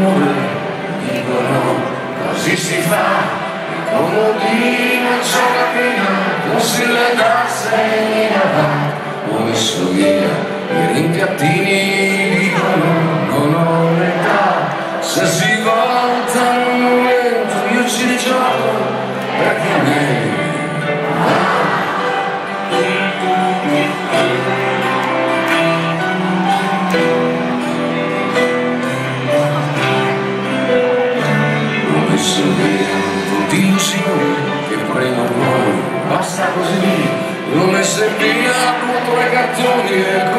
nulla dicono così si fa comodina c'è la pena non si le dà se ne va. Ho messo via dicono non ho l'età. Se si volta un momento io ci gioco perché me E se via tutto ragazzoni e ecco.